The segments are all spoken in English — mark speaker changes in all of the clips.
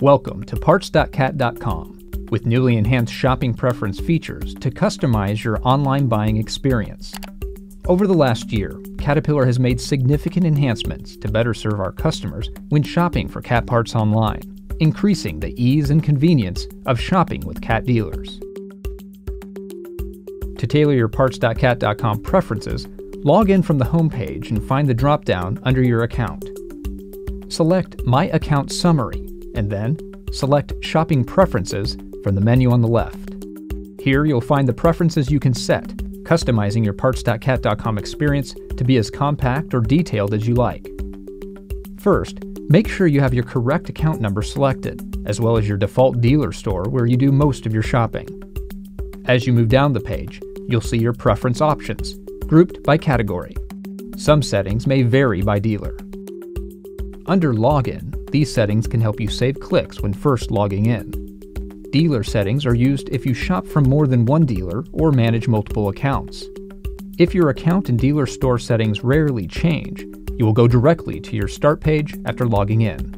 Speaker 1: Welcome to Parts.cat.com with newly enhanced shopping preference features to customize your online buying experience. Over the last year, Caterpillar has made significant enhancements to better serve our customers when shopping for cat parts online, increasing the ease and convenience of shopping with cat dealers. To tailor your Parts.cat.com preferences, log in from the homepage and find the drop-down under your account. Select My Account Summary and then select Shopping Preferences from the menu on the left. Here you'll find the preferences you can set, customizing your Parts.cat.com experience to be as compact or detailed as you like. First, make sure you have your correct account number selected, as well as your default dealer store where you do most of your shopping. As you move down the page, you'll see your preference options, grouped by category. Some settings may vary by dealer. Under Login, these settings can help you save clicks when first logging in. Dealer settings are used if you shop from more than one dealer or manage multiple accounts. If your account and dealer store settings rarely change, you will go directly to your Start page after logging in.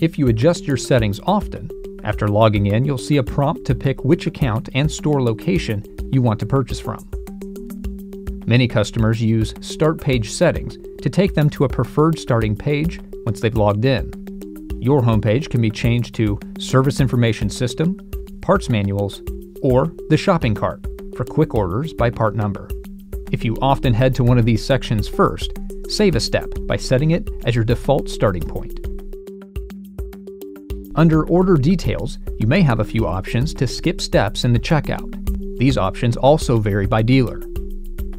Speaker 1: If you adjust your settings often, after logging in, you'll see a prompt to pick which account and store location you want to purchase from. Many customers use Start Page settings to take them to a preferred starting page once they've logged in. Your homepage can be changed to Service Information System, Parts Manuals, or the Shopping Cart for quick orders by part number. If you often head to one of these sections first, save a step by setting it as your default starting point. Under Order Details, you may have a few options to skip steps in the checkout. These options also vary by dealer.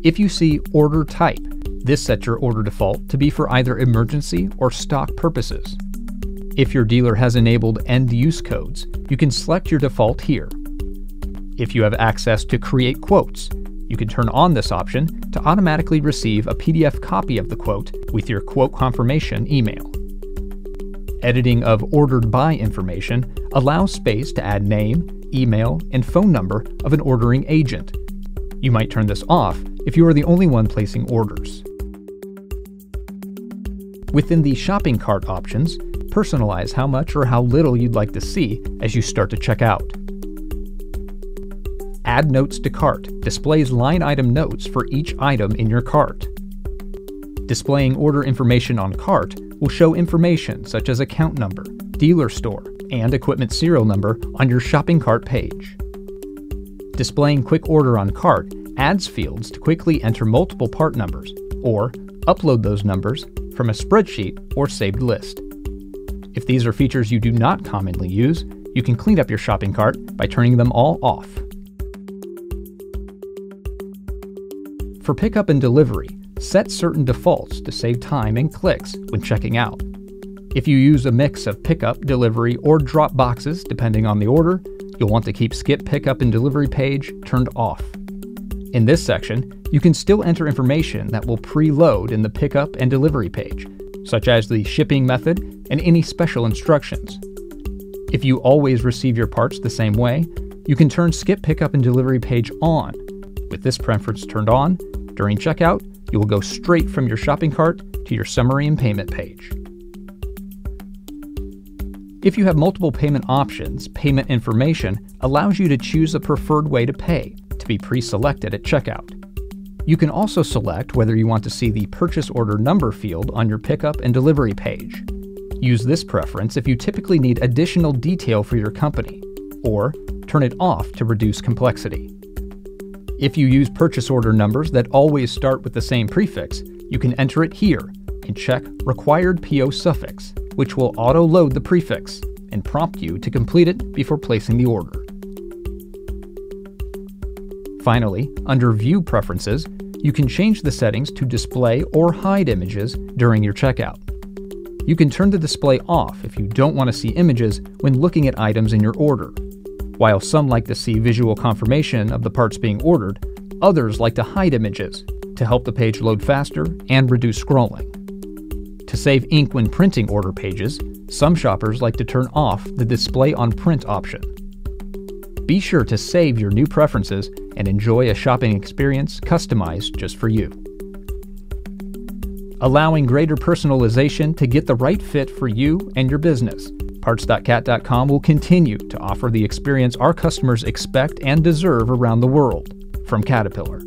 Speaker 1: If you see Order Type, this sets your order default to be for either emergency or stock purposes. If your dealer has enabled end use codes, you can select your default here. If you have access to Create Quotes, you can turn on this option to automatically receive a PDF copy of the quote with your quote confirmation email. Editing of ordered by information allows space to add name, email, and phone number of an ordering agent. You might turn this off if you are the only one placing orders. Within the shopping cart options, personalize how much or how little you'd like to see as you start to check out. Add Notes to Cart displays line item notes for each item in your cart. Displaying order information on cart will show information such as account number, dealer store, and equipment serial number on your shopping cart page. Displaying quick order on cart adds fields to quickly enter multiple part numbers or upload those numbers from a spreadsheet or saved list. These are features you do not commonly use, you can clean up your shopping cart by turning them all off. For pickup and delivery, set certain defaults to save time and clicks when checking out. If you use a mix of pickup, delivery, or drop boxes, depending on the order, you'll want to keep Skip Pickup and Delivery page turned off. In this section, you can still enter information that will preload in the pickup and delivery page, such as the shipping method and any special instructions. If you always receive your parts the same way, you can turn Skip Pickup and Delivery page on. With this preference turned on, during checkout, you will go straight from your shopping cart to your summary and payment page. If you have multiple payment options, payment information allows you to choose a preferred way to pay to be pre-selected at checkout. You can also select whether you want to see the purchase order number field on your pickup and delivery page. Use this preference if you typically need additional detail for your company, or turn it off to reduce complexity. If you use purchase order numbers that always start with the same prefix, you can enter it here and check Required PO Suffix which will auto-load the prefix and prompt you to complete it before placing the order. Finally, under View Preferences, you can change the settings to display or hide images during your checkout. You can turn the display off if you don't want to see images when looking at items in your order. While some like to see visual confirmation of the parts being ordered, others like to hide images to help the page load faster and reduce scrolling. To save ink when printing order pages, some shoppers like to turn off the Display on Print option. Be sure to save your new preferences and enjoy a shopping experience customized just for you. Allowing greater personalization to get the right fit for you and your business. Parts.cat.com will continue to offer the experience our customers expect and deserve around the world from Caterpillar.